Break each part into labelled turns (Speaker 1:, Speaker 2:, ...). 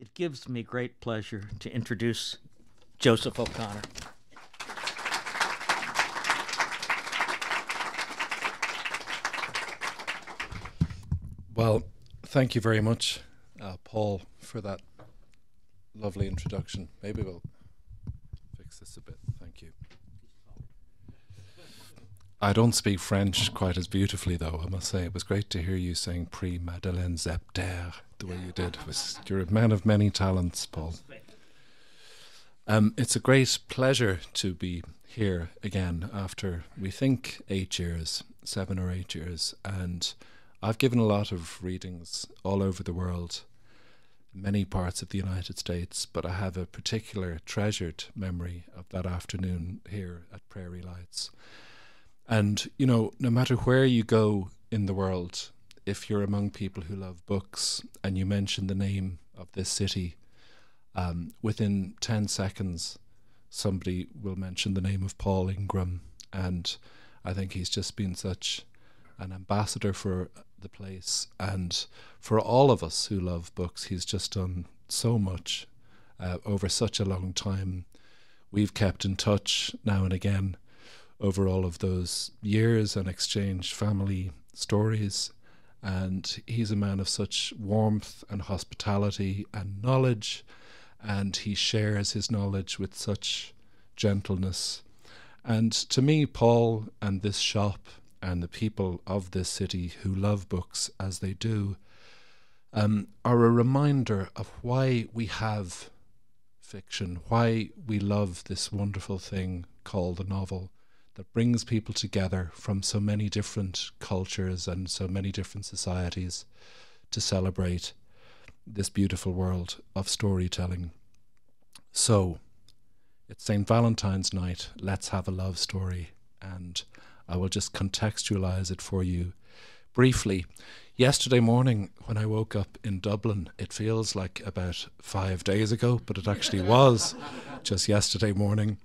Speaker 1: It gives me great pleasure to introduce Joseph O'Connor.
Speaker 2: Well, thank you very much, uh, Paul, for that lovely introduction. Maybe we'll fix this a bit. Thank you. I don't speak French quite as beautifully, though. I must say it was great to hear you saying "Prix Madeleine Zepter" the way you did. Was, you're a man of many talents, Paul. Um, it's a great pleasure to be here again after we think eight years, seven or eight years, and I've given a lot of readings all over the world, many parts of the United States, but I have a particular treasured memory of that afternoon here at Prairie Lights. And, you know, no matter where you go in the world, if you're among people who love books and you mention the name of this city, um, within 10 seconds, somebody will mention the name of Paul Ingram. And I think he's just been such an ambassador for the place. And for all of us who love books, he's just done so much uh, over such a long time. We've kept in touch now and again over all of those years and exchanged family stories. And he's a man of such warmth and hospitality and knowledge, and he shares his knowledge with such gentleness. And to me, Paul and this shop and the people of this city who love books as they do um, are a reminder of why we have fiction, why we love this wonderful thing called a novel that brings people together from so many different cultures and so many different societies to celebrate this beautiful world of storytelling. So, it's St. Valentine's night. Let's have a love story. And I will just contextualize it for you briefly. Yesterday morning, when I woke up in Dublin, it feels like about five days ago, but it actually was just yesterday morning.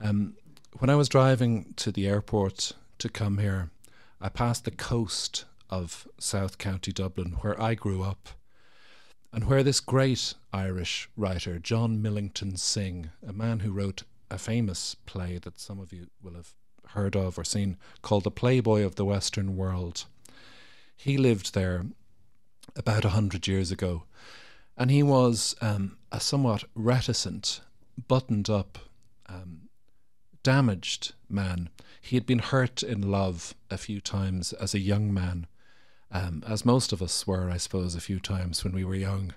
Speaker 2: Um, when I was driving to the airport to come here, I passed the coast of South County Dublin, where I grew up, and where this great Irish writer, John Millington Synge, a man who wrote a famous play that some of you will have heard of or seen called The Playboy of the Western World. He lived there about a hundred years ago, and he was um, a somewhat reticent, buttoned up, um, damaged man. He had been hurt in love a few times as a young man, um, as most of us were, I suppose, a few times when we were young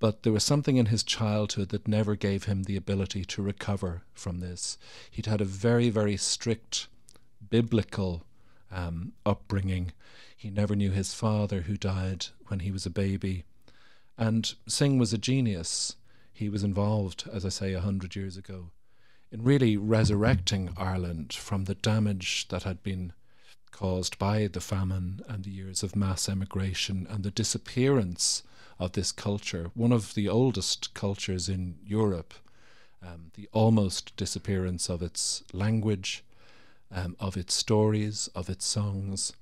Speaker 2: but there was something in his childhood that never gave him the ability to recover from this. He'd had a very, very strict biblical um, upbringing. He never knew his father, who died when he was a baby. And Synge was a genius. He was involved, as I say, a hundred years ago, in really resurrecting Ireland from the damage that had been caused by the famine and the years of mass emigration and the disappearance of this culture, one of the oldest cultures in Europe, um, the almost disappearance of its language, um, of its stories, of its songs.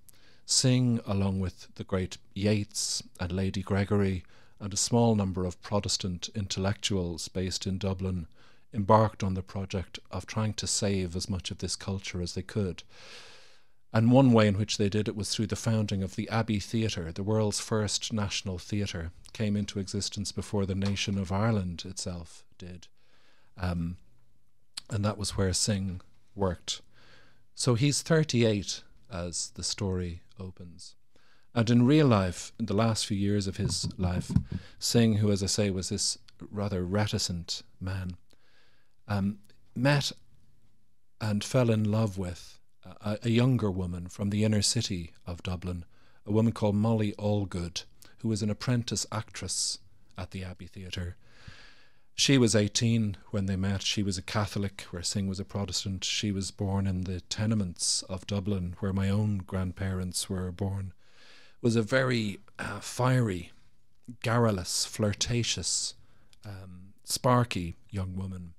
Speaker 2: Synge, along with the great Yeats and Lady Gregory, and a small number of Protestant intellectuals based in Dublin, embarked on the project of trying to save as much of this culture as they could. And one way in which they did it was through the founding of the Abbey Theatre, the world's first national theatre, came into existence before the nation of Ireland itself did. Um, and that was where Synge worked. So he's 38 as the story opens. And in real life, in the last few years of his life, Synge, who, as I say, was this rather reticent man, um, met and fell in love with a, a younger woman from the inner city of Dublin, a woman called Molly Allgood, who was an apprentice actress at the Abbey Theatre. She was 18 when they met. She was a Catholic, where Synge was a Protestant. She was born in the tenements of Dublin, where my own grandparents were born. Was a very uh, fiery, garrulous, flirtatious, um, sparky young woman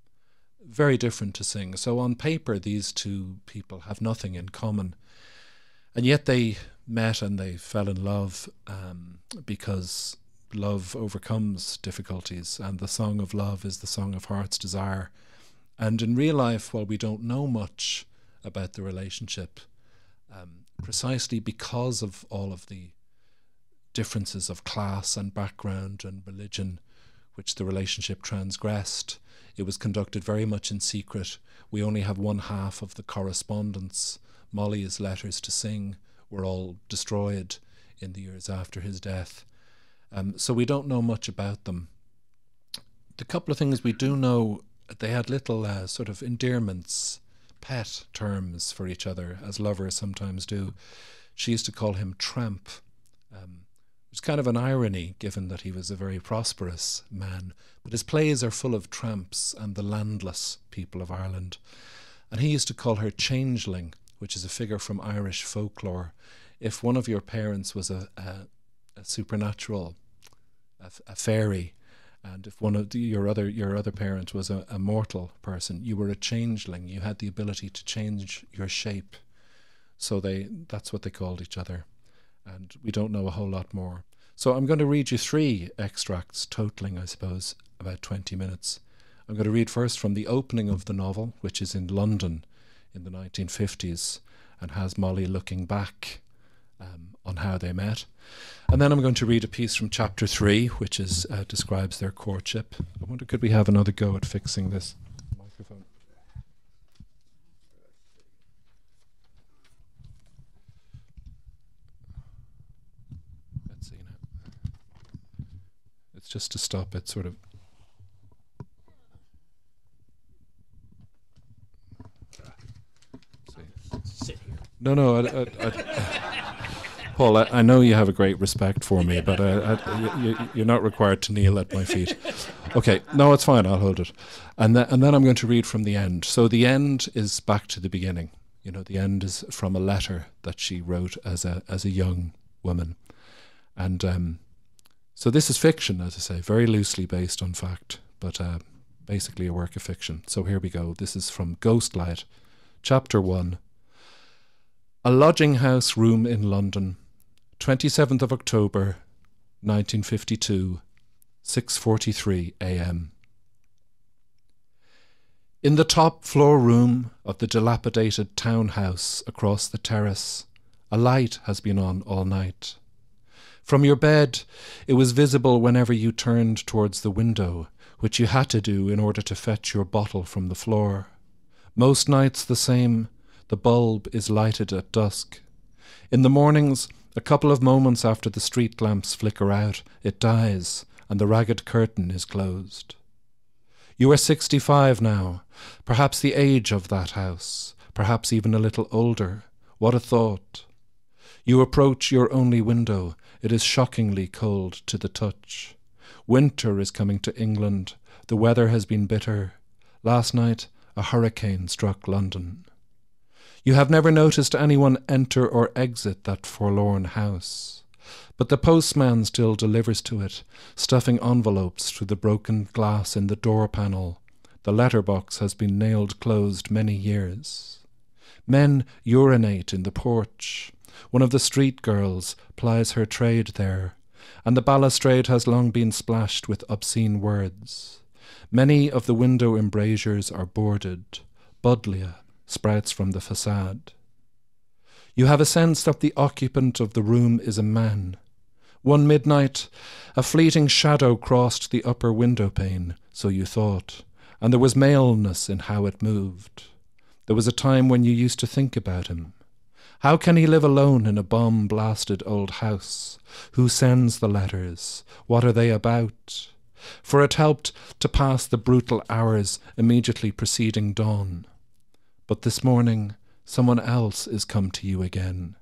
Speaker 2: very different to Synge. So on paper, these two people have nothing in common, and yet they met and they fell in love um, because love overcomes difficulties, and the song of love is the song of heart's desire. And in real life, while we don't know much about the relationship, um, precisely because of all of the differences of class and background and religion which the relationship transgressed, it was conducted very much in secret. We only have one half of the correspondence. Molly's letters to Synge were all destroyed in the years after his death. Um, so we don't know much about them. The couple of things we do know, they had little uh, sort of endearments, pet terms for each other, as lovers sometimes do. She used to call him Tramp. Um, it's kind of an irony, given that he was a very prosperous man. But his plays are full of tramps and the landless people of Ireland. And he used to call her Changeling, which is a figure from Irish folklore. If one of your parents was a, a, a supernatural, a, a, fairy, and if one of the, your other your other parent was a, a mortal person, you were a changeling. You had the ability to change your shape. So they that's what they called each other and we don't know a whole lot more. So I'm going to read you three extracts, totaling, I suppose, about 20 minutes. I'm going to read first from the opening of the novel, which is in London in the 1950s and has Molly looking back um, on how they met. And then I'm going to read a piece from chapter three, which is uh, describes their courtship. I wonder, could we have another go at fixing this It's just to stop it sort of. No, no, I, I, I, Paul, I, know you have a great respect for me, but you, you're not required to kneel at my feet. Okay, no, it's fine. I'll hold it, and then and then I'm going to read from the end. So the end is back to the beginning. You know, the end is from a letter that she wrote as a as a young woman, and um, so this is fiction, as I say, very loosely based on fact, but uh, basically a work of fiction. So here we go. This is from Ghostlight, Chapter 1. A lodging house room in London, 27th of October, 1952, 6:43 a.m. In the top floor room of the dilapidated townhouse across the terrace, a light has been on all night. From your bed, it was visible whenever you turned towards the window, which you had to do in order to fetch your bottle from the floor. Most nights the same, the bulb is lighted at dusk. In the mornings, a couple of moments after the street lamps flicker out, it dies, and the ragged curtain is closed. You are sixty five now, perhaps the age of that house, perhaps even a little older. What a thought! You approach your only window, it is shockingly cold to the touch. Winter is coming to England. The weather has been bitter. Last night, a hurricane struck London. You have never noticed anyone enter or exit that forlorn house. But the postman still delivers to it, stuffing envelopes through the broken glass in the door panel. The letter box has been nailed closed many years. Men urinate in the porch. One of the street girls plies her trade there, and the balustrade has long been splashed with obscene words. Many of the window embrasures are boarded. Buddleia sprouts from the facade. You have a sense that the occupant of the room is a man. One midnight, a fleeting shadow crossed the upper window pane, so you thought, and there was maleness in how it moved. There was a time when you used to think about him. How can he live alone in a bomb blasted old house? Who sends the letters? What are they about? For it helped to pass the brutal hours immediately preceding dawn. But this morning, someone else is come to you again,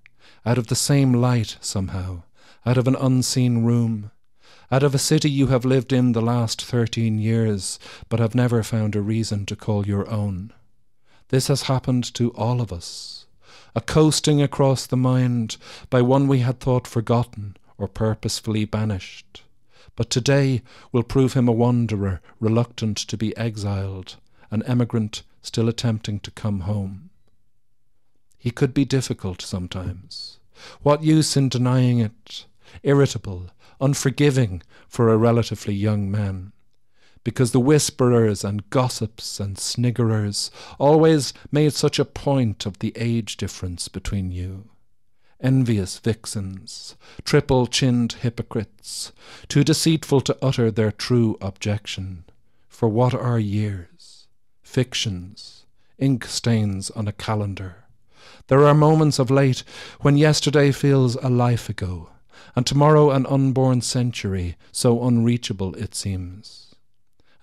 Speaker 2: out of the same light somehow, out of an unseen room, out of a city you have lived in the last thirteen years, but have never found a reason to call your own. This has happened to all of us a coasting across the mind by one we had thought forgotten or purposefully banished. But today will prove him a wanderer reluctant to be exiled, an emigrant still attempting to come home. He could be difficult sometimes. What use in denying it? Irritable, unforgiving for a relatively young man. Because the whisperers and gossips and sniggerers always made such a point of the age difference between you. Envious vixens, triple chinned hypocrites, too deceitful to utter their true objection. For what are years? Fictions, ink stains on a calendar. There are moments of late when yesterday feels a life ago, and tomorrow an unborn century, so unreachable it seems.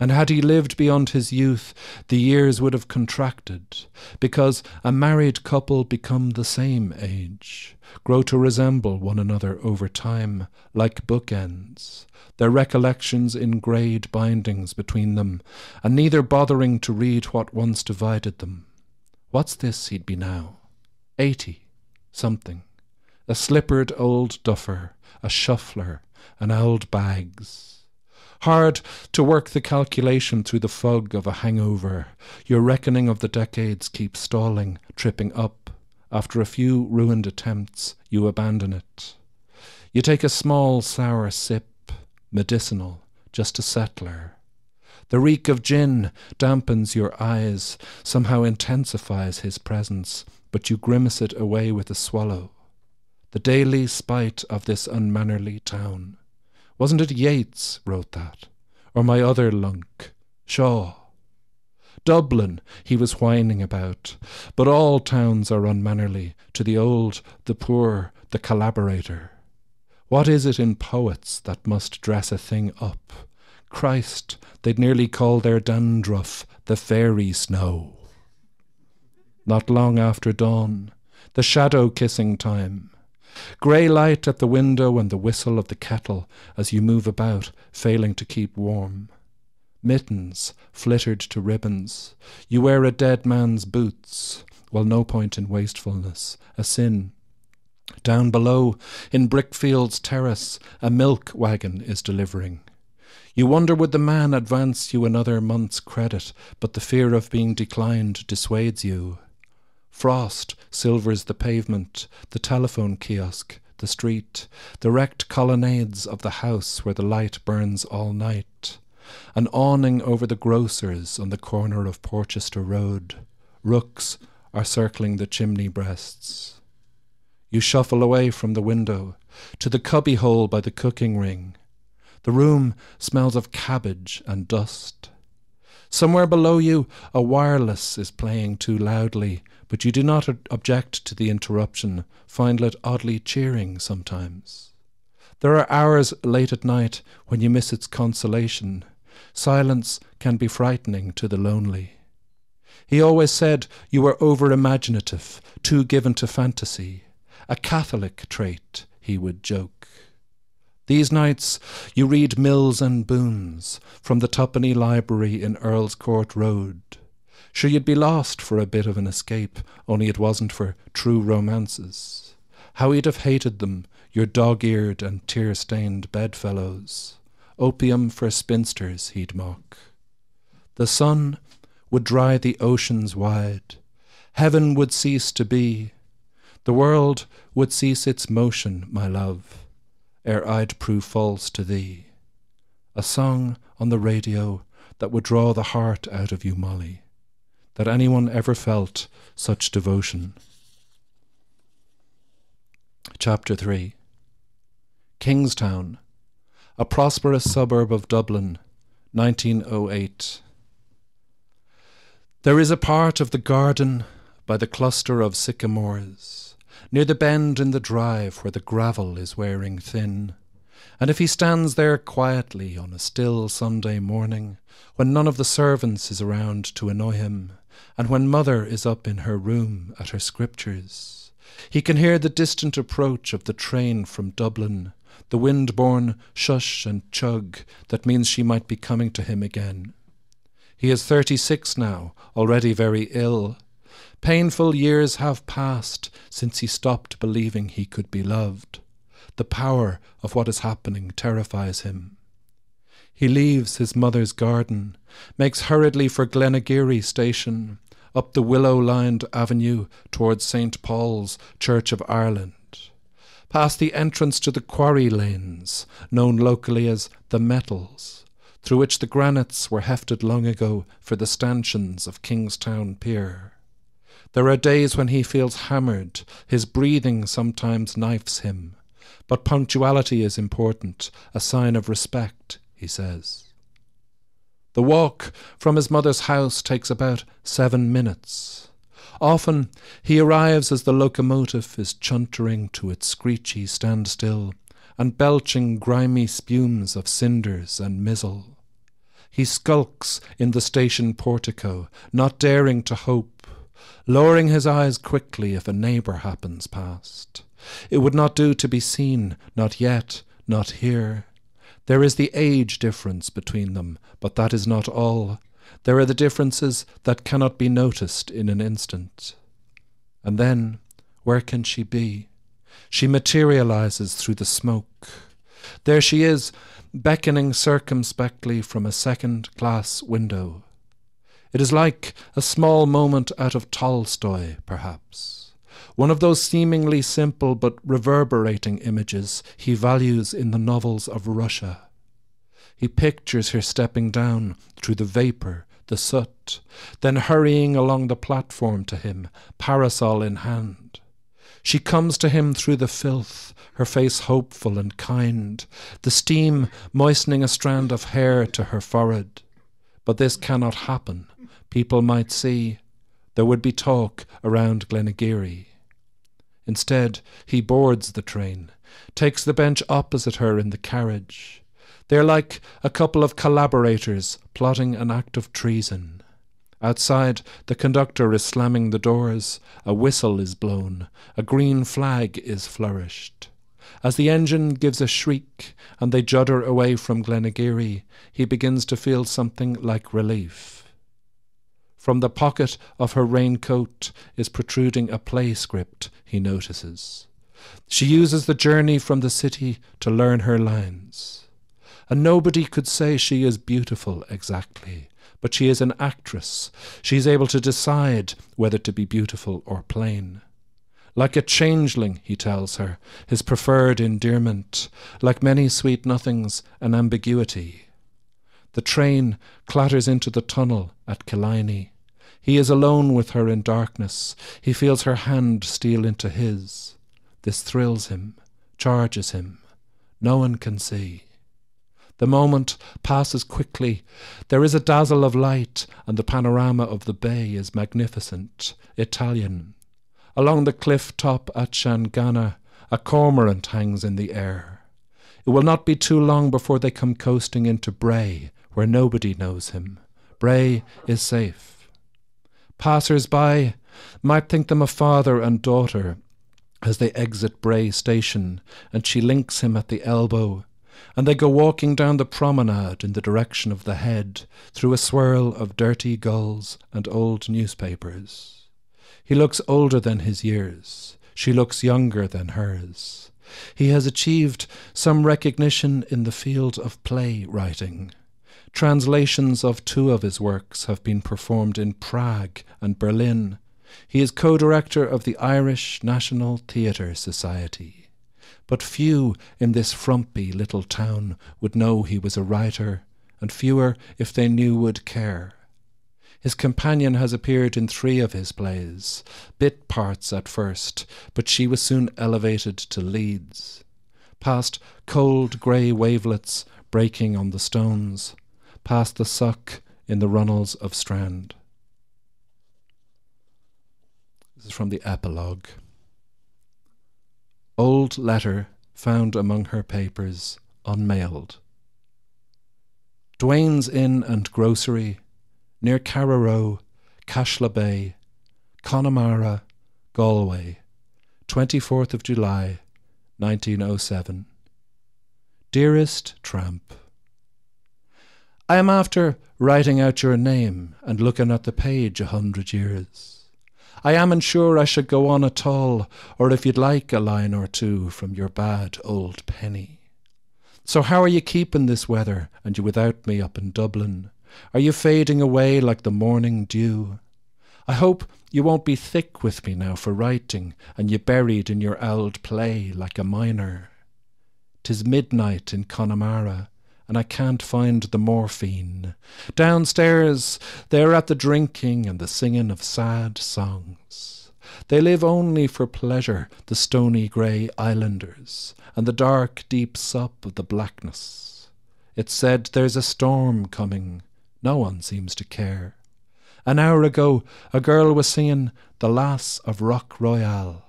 Speaker 2: And had he lived beyond his youth, the years would have contracted, because a married couple become the same age, grow to resemble one another over time, like bookends, their recollections in greyed bindings between them, and neither bothering to read what once divided them. What's this he'd be now? Eighty, something. A slippered old duffer, a shuffler, an old bags. Hard to work the calculation through the fog of a hangover. Your reckoning of the decades keeps stalling, tripping up. After a few ruined attempts, you abandon it. You take a small sour sip, medicinal, just a settler. The reek of gin dampens your eyes, somehow intensifies his presence, but you grimace it away with a swallow. The daily spite of this unmannerly town. Wasn't it Yeats wrote that? Or my other lunk, Shaw? Dublin he was whining about, but all towns are unmannerly, to the old, the poor, the collaborator. What is it in poets that must dress a thing up? Christ, they'd nearly call their dandruff the fairy snow. Not long after dawn, the shadow kissing time. Grey light at the window and the whistle of the kettle as you move about, failing to keep warm. Mittens flittered to ribbons. You wear a dead man's boots. Well, no point in wastefulness, a sin. Down below, in Brickfield's terrace, a milk wagon is delivering. You wonder would the man advance you another month's credit, but the fear of being declined dissuades you. Frost silvers the pavement, the telephone kiosk, the street, the wrecked colonnades of the house where the light burns all night, an awning over the grocer's on the corner of Porchester Road. Rooks are circling the chimney breasts. You shuffle away from the window to the cubby hole by the cooking ring. The room smells of cabbage and dust. Somewhere below you, a wireless is playing too loudly, but you do not object to the interruption, find it oddly cheering sometimes. There are hours late at night when you miss its consolation. Silence can be frightening to the lonely. He always said you were over imaginative, too given to fantasy. A Catholic trait, he would joke. These nights you read Mills and Boons from the Twopenny Library in Earl's Court Road. Sure you'd be lost for a bit of an escape, only it wasn't for true romances. How he'd have hated them, your dog-eared and tear-stained bedfellows. Opium for spinsters, he'd mock. The sun would dry the oceans wide. Heaven would cease to be. The world would cease its motion, my love ere I'd prove false to thee. A song on the radio that would draw the heart out of you, Molly, that anyone ever felt such devotion. Chapter 3 Kingstown, a prosperous suburb of Dublin, 1908. There is a part of the garden by the cluster of sycamores near the bend in the drive where the gravel is wearing thin. And if he stands there quietly on a still Sunday morning, when none of the servants is around to annoy him, and when mother is up in her room at her scriptures, he can hear the distant approach of the train from Dublin, the wind-borne shush and chug that means she might be coming to him again. He is thirty-six now, already very ill, Painful years have passed since he stopped believing he could be loved. The power of what is happening terrifies him. He leaves his mother's garden, makes hurriedly for Glenageary station, up the willow lined avenue towards St. Paul's Church of Ireland. past the entrance to the quarry lanes, known locally as the metals, through which the granites were hefted long ago for the stanchions of Kingstown Pier. There are days when he feels hammered, his breathing sometimes knifes him, but punctuality is important, a sign of respect, he says. The walk from his mother's house takes about seven minutes. Often he arrives as the locomotive is chuntering to its screechy standstill and belching grimy spumes of cinders and mizzle. He skulks in the station portico, not daring to hope, lowering his eyes quickly if a neighbour happens past. It would not do to be seen, not yet, not here. There is the age difference between them, but that is not all. There are the differences that cannot be noticed in an instant. And then, where can she be? She materializes through the smoke. There she is, beckoning circumspectly from a second class window. It is like a small moment out of Tolstoy, perhaps. One of those seemingly simple but reverberating images he values in the novels of Russia. He pictures her stepping down through the vapour, the soot, then hurrying along the platform to him, parasol in hand. She comes to him through the filth, her face hopeful and kind, the steam moistening a strand of hair to her forehead. But this cannot happen. People might see. There would be talk around Glenageary. Instead, he boards the train, takes the bench opposite her in the carriage. They're like a couple of collaborators plotting an act of treason. Outside, the conductor is slamming the doors, a whistle is blown, a green flag is flourished. As the engine gives a shriek and they judder away from Glenageary, he begins to feel something like relief. From the pocket of her raincoat is protruding a play script, he notices. She uses the journey from the city to learn her lines. And nobody could say she is beautiful exactly, but she is an actress. She is able to decide whether to be beautiful or plain. Like a changeling, he tells her, his preferred endearment, like many sweet nothings, an ambiguity. The train clatters into the tunnel at Killiney. He is alone with her in darkness. He feels her hand steal into his. This thrills him, charges him. No one can see. The moment passes quickly. There is a dazzle of light, and the panorama of the bay is magnificent, Italian. Along the cliff top at Shangana, a cormorant hangs in the air. It will not be too long before they come coasting into Bray, where nobody knows him. Bray is safe. Passers-by might think them a father and daughter as they exit Bray station, and she links him at the elbow, and they go walking down the promenade in the direction of the head, through a swirl of dirty gulls and old newspapers. He looks older than his years. She looks younger than hers. He has achieved some recognition in the field of play writing. Translations of two of his works have been performed in Prague and Berlin. He is co director of the Irish National Theatre Society. But few in this frumpy little town would know he was a writer, and fewer, if they knew, would care. His companion has appeared in three of his plays, bit parts at first, but she was soon elevated to leads. Past cold grey wavelets breaking on the stones, past the suck in the runnels of Strand. This is from the epilogue. Old letter found among her papers, unmailed. Duane's Inn and Grocery, near Carraroe, Cashla Bay, Connemara, Galway, 24th of July, 1907. Dearest Tramp, I am after writing out your name and looking at the page a hundred years. I am sure I should go on at all, or if you'd like a line or two from your bad old penny. So how are you keeping this weather, and you without me up in Dublin? Are you fading away like the morning dew? I hope you won't be thick with me now for writing, and you buried in your old play like a miner. 'Tis midnight in Connemara, and I can't find the morphine. Downstairs they're at the drinking and the singing of sad songs. They live only for pleasure, the stony grey islanders, and the dark deep sup of the blackness. It's said there's a storm coming. No one seems to care. An hour ago a girl was singing The Lass of Roch Royal,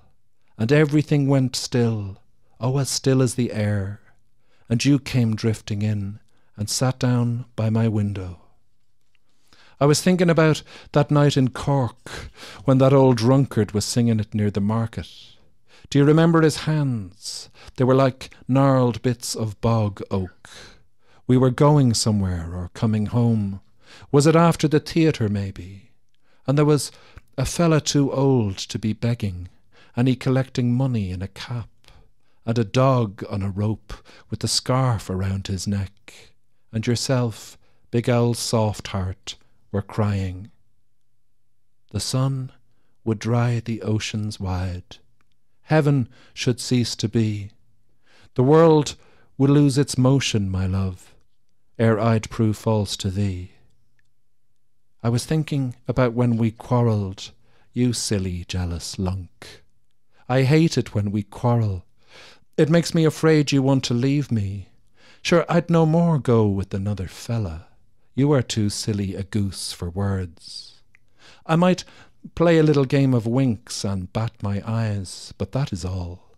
Speaker 2: and everything went still, oh, as still as the air, and you came drifting in and sat down by my window. I was thinking about that night in Cork when that old drunkard was singing it near the market. Do you remember his hands? They were like gnarled bits of bog oak. We were going somewhere or coming home. Was it after the theatre, maybe? And there was a fella too old to be begging, and he collecting money in a cap, and a dog on a rope with a scarf around his neck, and yourself, big old soft heart, were crying. The sun would dry the oceans wide. Heaven should cease to be. The world would lose its motion, my love, ere I'd prove false to thee. I was thinking about when we quarrelled, you silly, jealous lunk. I hate it when we quarrel. It makes me afraid you want to leave me. Sure, I'd no more go with another fella. You are too silly a goose for words. I might play a little game of winks and bat my eyes, but that is all.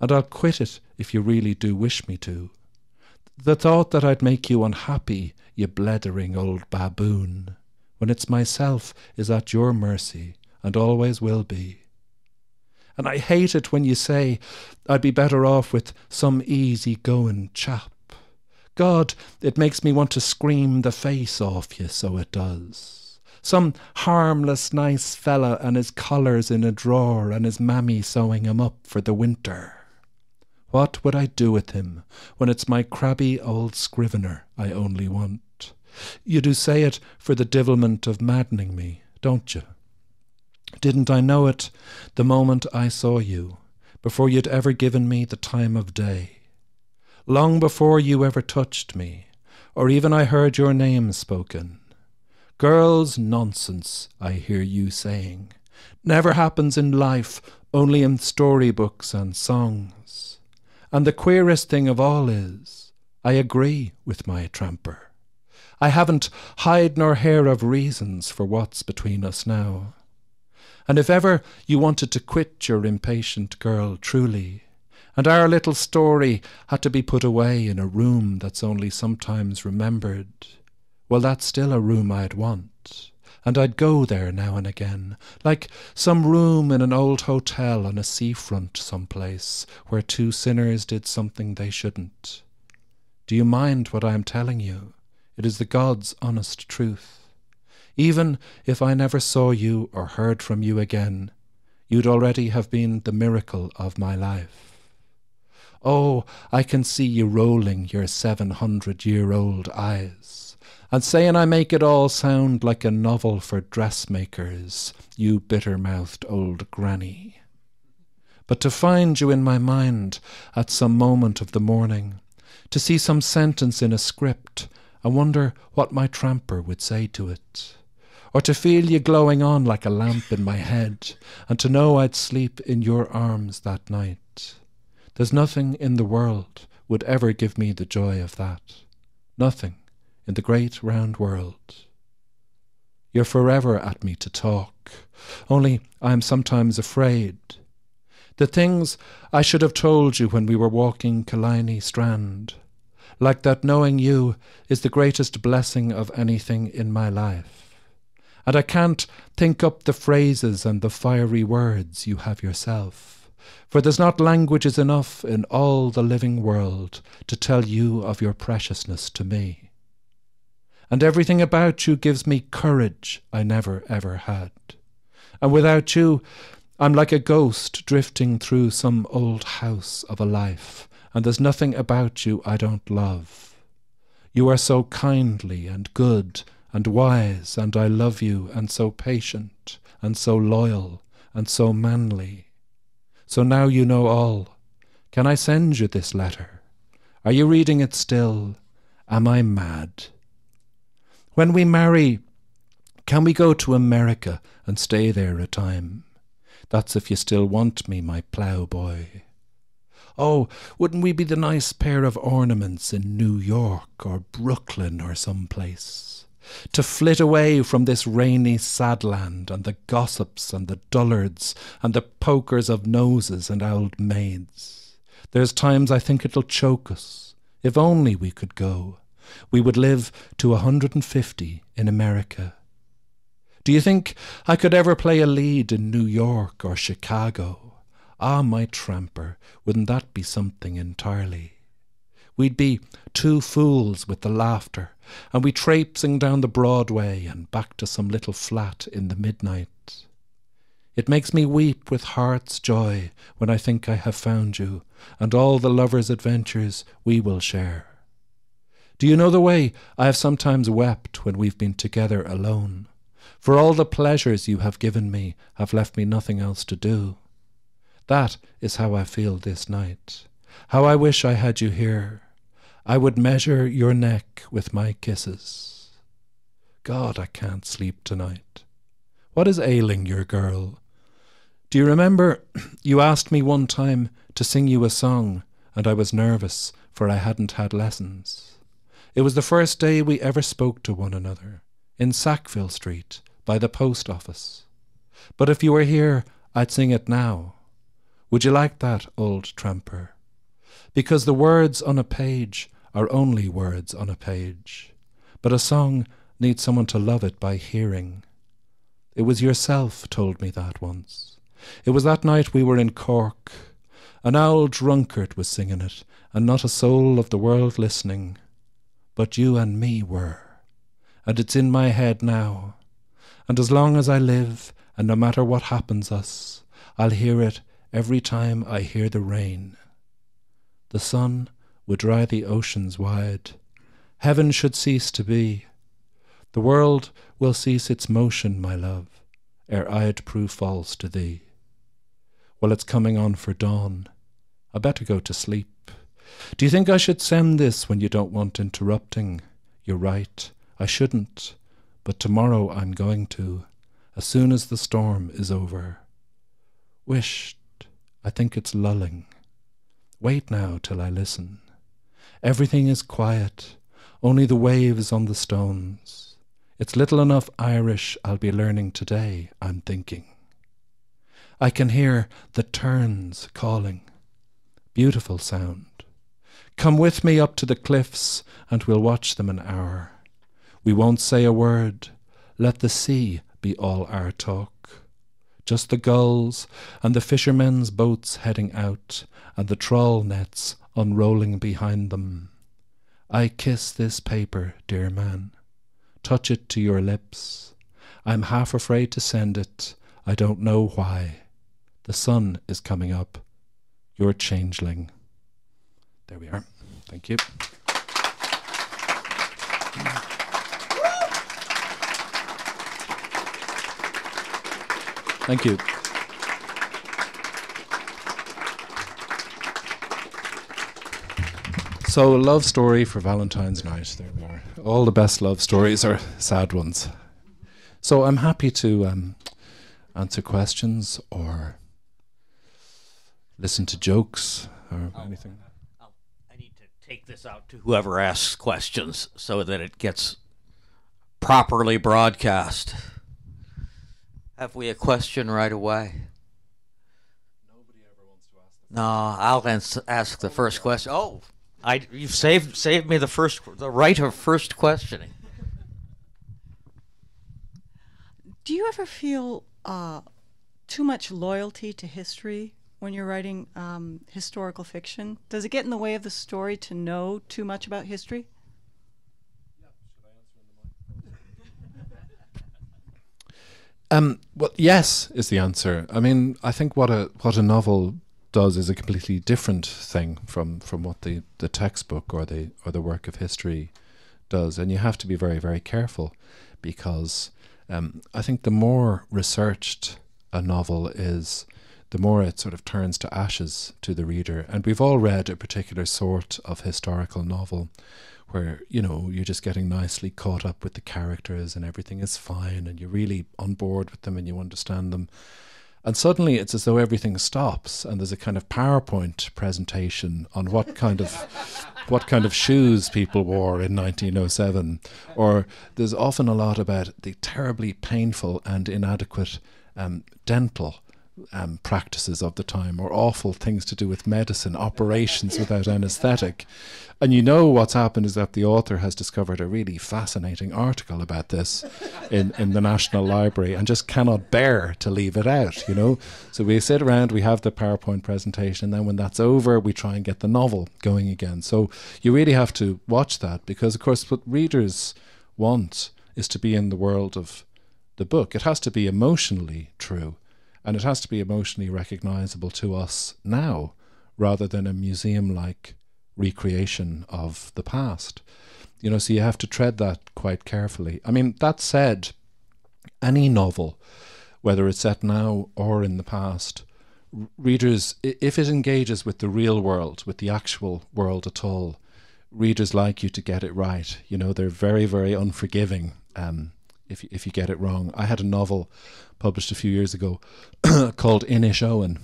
Speaker 2: And I'll quit it if you really do wish me to. The thought that I'd make you unhappy, you blethering old baboon when it's myself is at your mercy and always will be. And I hate it when you say I'd be better off with some easy going chap. God, it makes me want to scream the face off you, so it does. Some harmless nice fella and his collars in a drawer and his mammy sewing him up for the winter. What would I do with him when it's my crabby old scrivener I only want? You do say it for the divilment of maddening me, don't you? Didn't I know it the moment I saw you, before you'd ever given me the time of day? Long before you ever touched me, or even I heard your name spoken. Girls' nonsense, I hear you saying. Never happens in life, only in storybooks and songs. And the queerest thing of all is, I agree with my tramper. I haven't hide nor hair of reasons for what's between us now. And if ever you wanted to quit your impatient girl truly, and our little story had to be put away in a room that's only sometimes remembered, well, that's still a room I'd want, and I'd go there now and again, like some room in an old hotel on a seafront someplace where two sinners did something they shouldn't. Do you mind what I am telling you? It is the God's honest truth. Even if I never saw you or heard from you again, you'd already have been the miracle of my life. Oh, I can see you rolling your seven hundred year old eyes, and saying I make it all sound like a novel for dressmakers, you bitter mouthed old granny. But to find you in my mind at some moment of the morning, to see some sentence in a script I wonder what my tramper would say to it. Or to feel you glowing on like a lamp in my head, and to know I'd sleep in your arms that night. There's nothing in the world would ever give me the joy of that. Nothing in the great round world. You're forever at me to talk, only I am sometimes afraid. The things I should have told you when we were walking Killiney Strand, like that knowing you is the greatest blessing of anything in my life. And I can't think up the phrases and the fiery words you have yourself, for there's not languages enough in all the living world to tell you of your preciousness to me. And everything about you gives me courage I never ever had. And without you, I'm like a ghost drifting through some old house of a life and there's nothing about you I don't love. You are so kindly and good and wise, and I love you, and so patient, and so loyal, and so manly. So now you know all. Can I send you this letter? Are you reading it still? Am I mad? When we marry, can we go to America and stay there a time? That's if you still want me, my ploughboy. Oh, wouldn't we be the nice pair of ornaments in New York or Brooklyn or some place? To flit away from this rainy sad land and the gossips and the dullards and the pokers of noses and old maids. There's times I think it'll choke us. If only we could go. We would live to a hundred and fifty in America. Do you think I could ever play a lead in New York or Chicago? Ah, my tramper, wouldn't that be something entirely? We'd be two fools with the laughter, and we traipsing down the Broadway and back to some little flat in the midnight. It makes me weep with heart's joy when I think I have found you, and all the lovers' adventures we will share. Do you know the way I have sometimes wept when we've been together alone? For all the pleasures you have given me have left me nothing else to do. That is how I feel this night. How I wish I had you here. I would measure your neck with my kisses. God, I can't sleep tonight. What is ailing your girl? Do you remember you asked me one time to sing you a song, and I was nervous, for I hadn't had lessons. It was the first day we ever spoke to one another, in Sackville Street, by the post office. But if you were here, I'd sing it now. Would you like that, old tramper? Because the words on a page are only words on a page, but a song needs someone to love it by hearing. It was yourself told me that once. It was that night we were in Cork. An old drunkard was singing it, and not a soul of the world listening. But you and me were. And it's in my head now. And as long as I live, and no matter what happens us, I'll hear it every time I hear the rain. The sun would dry the oceans wide. Heaven should cease to be. The world will cease its motion, my love, ere I'd prove false to thee. Well, it's coming on for dawn. I better go to sleep. Do you think I should send this when you don't want interrupting? You're right, I shouldn't, but tomorrow I'm going to, as soon as the storm is over. Wished, I think it's lulling. Wait now till I listen. Everything is quiet, only the waves on the stones. It's little enough Irish I'll be learning today, I'm thinking. I can hear the terns calling. Beautiful sound. Come with me up to the cliffs, and we'll watch them an hour. We won't say a word. Let the sea be all our talk just the gulls and the fishermen's boats heading out, and the trawl nets unrolling behind them. I kiss this paper, dear man. Touch it to your lips. I'm half afraid to send it. I don't know why. The sun is coming up. Your changeling. There we are. Thank you. Thank you. So, a love story for Valentine's night. There we are. All the best love stories are sad ones. So, I'm happy to um, answer questions or listen to jokes or
Speaker 1: Oh.
Speaker 2: anything.
Speaker 1: I need to take this out to whoever asks questions so that it gets properly broadcast. Have we a question right away? No, I'll ans- ask the first question. Oh, I you've saved saved me the first the right of first questioning.
Speaker 3: Do you ever feel uh, too much loyalty to history when you're writing um, historical fiction? Does it get in the way of the story to know too much about history?
Speaker 2: Um, well, yes is the answer. I mean, I think what a what a novel does is a completely different thing from from what the, the textbook or the or the work of history does, and you have to be very, very careful because um, I think the more researched a novel is, the more it sort of turns to ashes to the reader. And we've all read a particular sort of historical novel where, you know, you're just getting nicely caught up with the characters and everything is fine and you're really on board with them and you understand them. And suddenly it's as though everything stops and there's a kind of PowerPoint presentation on what kind of what kind of shoes people wore in 1907 or there's often a lot about the terribly painful and inadequate um, dental um, practices of the time or awful things to do with medicine, operations without anesthetic. And you know what's happened is that the author has discovered a really fascinating article about this in, in the National Library and just cannot bear to leave it out, you know. So we sit around, we have the PowerPoint presentation, and then when that's over, we try and get the novel going again. So you really have to watch that because, of course, what readers want is to be in the world of the book. It has to be emotionally true and it has to be emotionally recognizable to us now rather than a museum like recreation of the past. You know, so you have to tread that quite carefully. I mean, that said, any novel, whether it's set now or in the past, readers, if it engages with the real world, with the actual world at all, readers like you to get it right. You know, they're very, very unforgiving um, if if you get it wrong. I had a novel published a few years ago called Inishowen,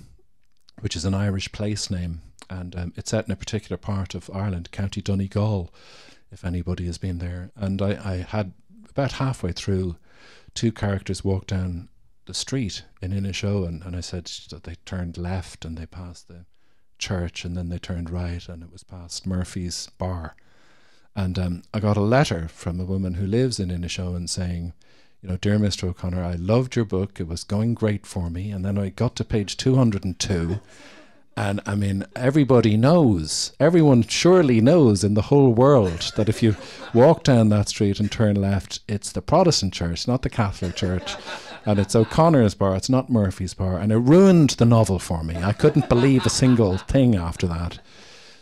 Speaker 2: which is an Irish place name, and um, it's set in a particular part of Ireland, County Donegal, if anybody has been there. And I, I had about halfway through, two characters walk down the street in Inishowen, and I said that they turned left and they passed the church, and then they turned right, and it was past Murphy's bar. And um, I got a letter from a woman who lives in Inishowen saying, you know, dear Mr. O'Connor, I loved your book. It was going great for me. And then I got to page 202. And I mean, everybody knows, everyone surely knows in the whole world that if you walk down that street and turn left, it's the Protestant church, not the Catholic church. And it's O'Connor's bar, it's not Murphy's bar. And it ruined the novel for me. I couldn't believe a single thing after that.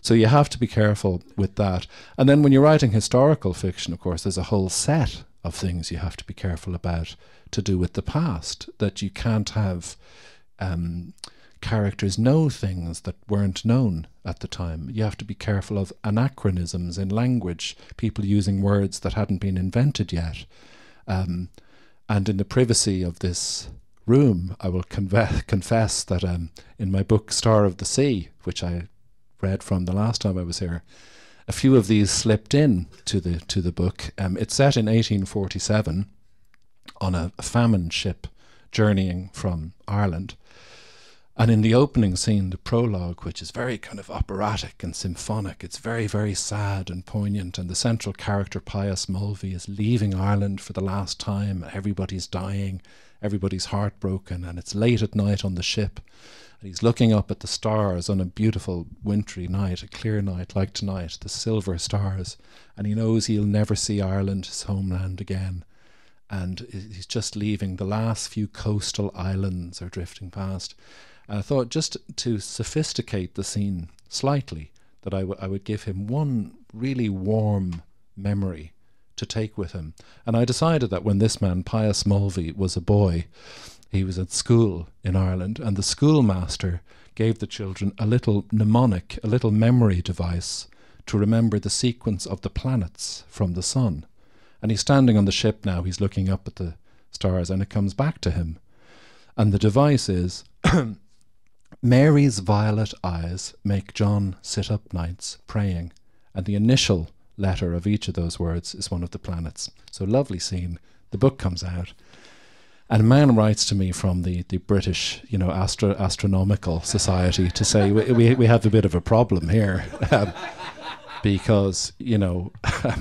Speaker 2: So you have to be careful with that. And then when you're writing historical fiction, of course, there's a whole set of things you have to be careful about to do with the past. That you can't have um, characters know things that weren't known at the time. You have to be careful of anachronisms in language, people using words that hadn't been invented yet. Um, and in the privacy of this room, I will confess that um, in my book Star of the Sea, which I read from the last time I was here, a few of these slipped in to the to the book. Um, it's set in 1847 on a, famine ship journeying from Ireland. And in the opening scene, the prologue, which is very kind of operatic and symphonic, it's very, very sad and poignant. And the central character, Pius Mulvey, is leaving Ireland for the last time. Everybody's dying, everybody's heartbroken, and it's late at night on the ship. And he's looking up at the stars on a beautiful wintry night, a clear night like tonight, the silver stars, and he knows he'll never see Ireland, his homeland, again. And he's just leaving. The last few coastal islands are drifting past. And I thought just to sophisticate the scene slightly, that I, I would give him one really warm memory to take with him. And I decided that when this man, Pius Mulvey, was a boy, he was at school in Ireland, and the schoolmaster gave the children a little mnemonic, a little memory device to remember the sequence of the planets from the sun. And he's standing on the ship now, he's looking up at the stars, and it comes back to him. And the device is Mary's violet eyes make John sit up nights praying. And the initial letter of each of those words is one of the planets. So, lovely scene. The book comes out. And a man writes to me from the, the British, you know, Astro- Astronomical Society to say we, we, we have a bit of a problem here. Um, because, you know, he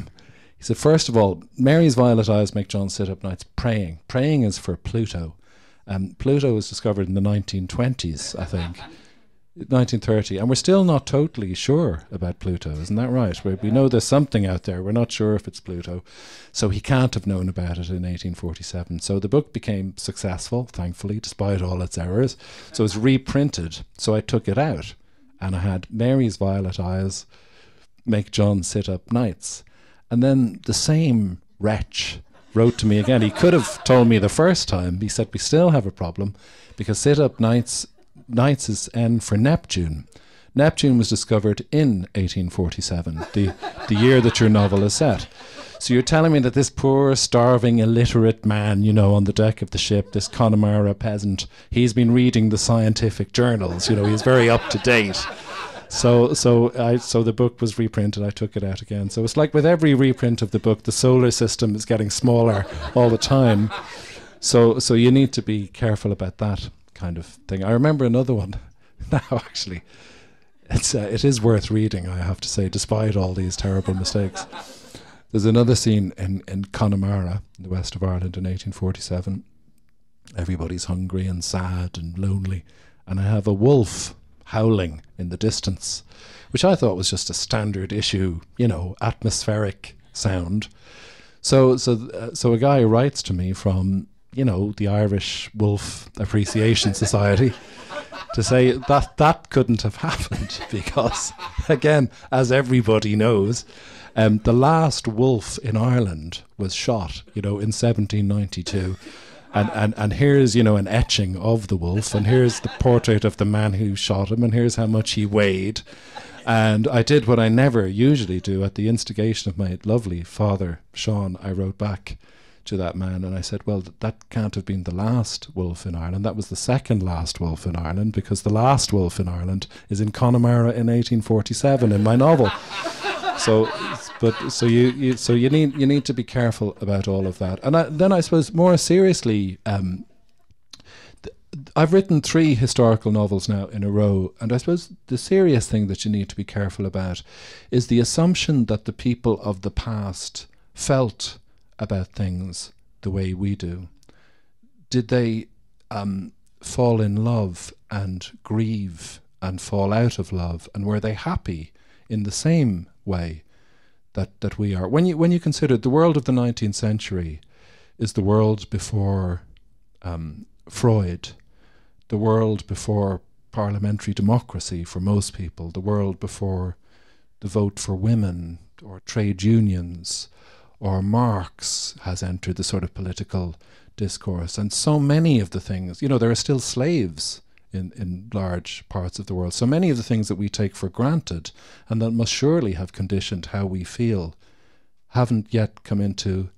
Speaker 2: said, first of all, Mary's violet eyes make John sit up nights praying. Praying is for Pluto. Um, Pluto was discovered in the 1920s, I think. 1930, and we're still not totally sure about Pluto, isn't that right? We, we know there's something out there. We're not sure if it's Pluto, so he can't have known about it in 1847. So the book became successful, thankfully, despite all its errors. So it was reprinted. So I took it out, and I had Mary's violet eyes make John sit up nights, And then the same wretch wrote to me again. He could have told me the first time. He said, We still have a problem because sit up nights, nights is N for Neptune. Neptune was discovered in 1847, the, the year that your novel is set. So you're telling me that this poor, starving, illiterate man, you know, on the deck of the ship, this Connemara peasant, he's been reading the scientific journals. You know, he's very up to date. So, so I, so the book was reprinted. I took it out again. So it's like with every reprint of the book, the solar system is getting smaller all the time. So, so you need to be careful about that kind of thing. I remember another one now, actually. It's uh, it is worth reading, I have to say, despite all these terrible mistakes. There's another scene in, in Connemara, in the west of Ireland in 1847. Everybody's hungry and sad and lonely. And I have a wolf howling in the distance, which I thought was just a standard issue, you know, atmospheric sound. So, so, uh, so a guy writes to me from, you know, the Irish Wolf Appreciation Society to say that that couldn't have happened because, again, as everybody knows, um, the last wolf in Ireland was shot, you know, in 1792. And, and, and here's, you know, an etching of the wolf, and here's the portrait of the man who shot him, and here's how much he weighed. And I did what I never usually do at the instigation of my lovely father, Sean. I wrote back to that man and I said, Well, that can't have been the last wolf in Ireland. That was the second last wolf in Ireland because the last wolf in Ireland is in Connemara in 1847 in my novel. so but so you, you so you need you need to be careful about all of that. And I, then I suppose more seriously, um, th- I've written three historical novels now in a row, and I suppose the serious thing that you need to be careful about is the assumption that the people of the past felt about things the way we do. Did they um, fall in love and grieve and fall out of love, and were they happy in the same way? that, that we are. When you when you consider the world of the 19th century is the world before um, Freud, the world before parliamentary democracy for most people, the world before the vote for women or trade unions, or Marx has entered the sort of political discourse, and so many of the things. You know, there are still slaves in, in large parts of the world. So many of the things that we take for granted and that must surely have conditioned how we feel haven't yet come into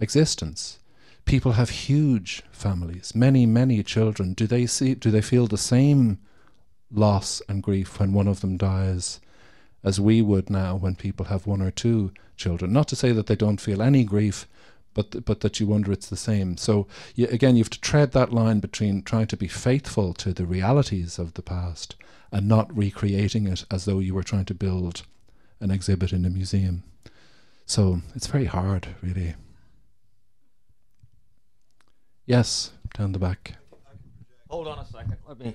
Speaker 2: existence. People have huge families, many, many children. Do they see do they feel the same loss and grief when one of them dies as we would now when people have one or two children? Not to say that they don't feel any grief, but but that you wonder it's the same. So you, again, you have to tread that line between trying to be faithful to the realities of the past and not recreating it as though you were trying to build an exhibit in a museum. So it's very hard, really. Yes, down the back.
Speaker 1: Hold on a second. Let me.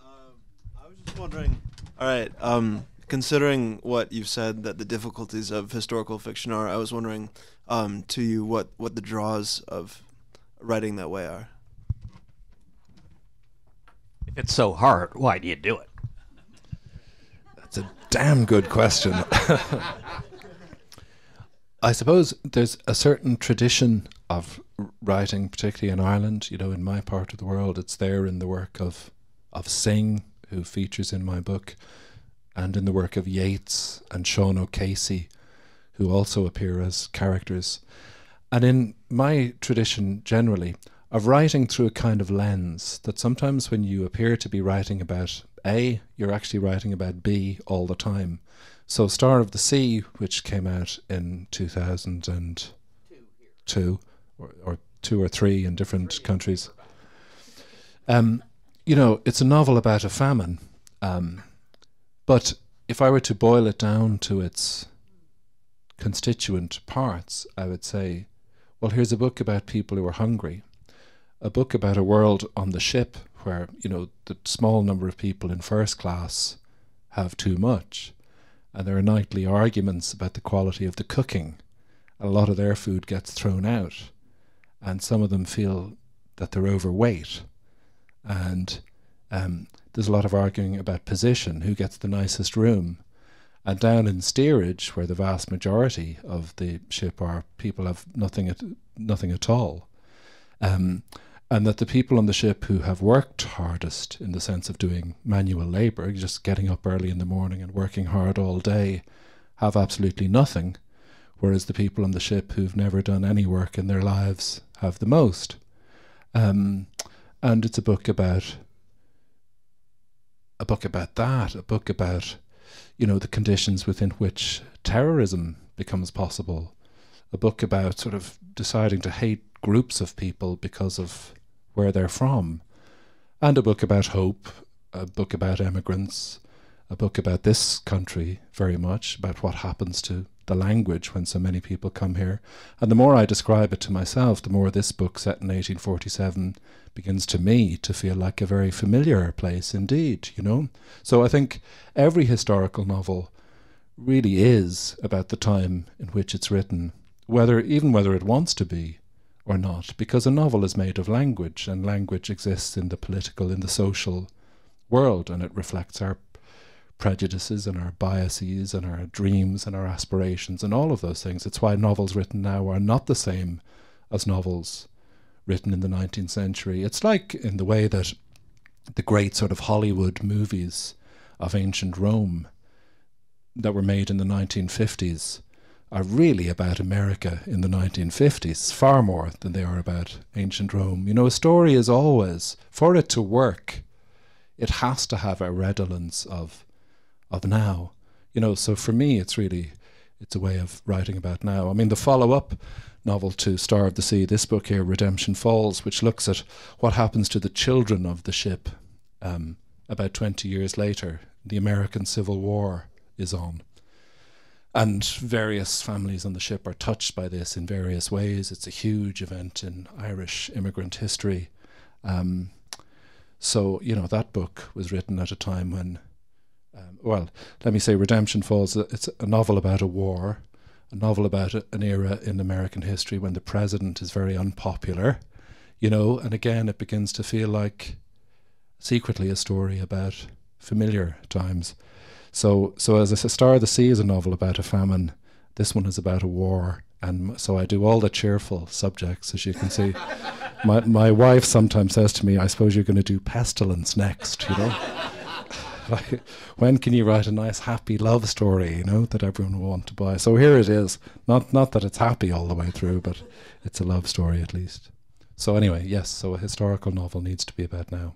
Speaker 4: Um, I was just wondering. All right. Um, considering what you've said that the difficulties of historical fiction are, I was wondering um, to you what, what the draws of writing that way are.
Speaker 1: If it's so hard, why do you do it?
Speaker 2: That's a damn good question. I suppose there's a certain tradition of writing, particularly in Ireland. You know, in my part of the world, it's there in the work of of Synge, who features in my book, and in the work of Yeats and Sean O'Casey, who also appear as characters. And in my tradition generally, of writing through a kind of lens that sometimes when you appear to be writing about A, you're actually writing about B all the time. So, Star of the Sea, which came out in 2002, or, or two or three in different countries, um, you know, it's a novel about a famine. Um, but if I were to boil it down to its constituent parts, I would say, well, here's a book about people who are hungry, a book about a world on the ship where, you know, the small number of people in first class have too much, and there are nightly arguments about the quality of the cooking. A lot of their food gets thrown out, and some of them feel that they're overweight, and um, there's a lot of arguing about position, who gets the nicest room. And down in steerage, where the vast majority of the ship are, people have nothing at nothing at all. Um, and that the people on the ship who have worked hardest in the sense of doing manual labor, just getting up early in the morning and working hard all day, have absolutely nothing, whereas the people on the ship who've never done any work in their lives have the most. Um, and it's a book about a book about that, a book about you know the conditions within which terrorism becomes possible, a book about sort of deciding to hate groups of people because of where they're from, and a book about hope, a book about emigrants, a book about this country very much, about what happens to the language when so many people come here. And the more I describe it to myself, the more this book, set in 1847, begins to me to feel like a very familiar place indeed, you know? So I think every historical novel really is about the time in which it's written, whether even whether it wants to be or not, because a novel is made of language, and language exists in the political, in the social world, and it reflects our prejudices and our biases and our dreams and our aspirations and all of those things. It's why novels written now are not the same as novels written in the 19th century. It's like in the way that the great sort of Hollywood movies of ancient Rome that were made in the 1950s are really about America in the 1950s, far more than they are about ancient Rome. You know, a story is always, for it to work, it has to have a redolence of, of now. You know, so for me, it's really, it's a way of writing about now. I mean, the follow-up novel to Star of the Sea, this book here, Redemption Falls, which looks at what happens to the children of the ship um, about 20 years later. The American Civil War is on and various families on the ship are touched by this in various ways. It's a huge event in Irish immigrant history. Um, so, you know, that book was written at a time when, um, well, let me say Redemption Falls, it's a novel about a war, a novel about an era in American history when the president is very unpopular, you know, and again, it begins to feel like secretly a story about familiar times. So, so as a Star of the Sea is a novel about a famine. This one is about a war, and so I do all the cheerful subjects, as you can see. my my wife sometimes says to me, "I suppose you're going to do pestilence next," you know. Like, when can you write a nice happy love story, you know, that everyone will want to buy? So here it is. Not not that it's happy all the way through, but it's a love story at least. So anyway, yes. So a historical novel needs to be about now.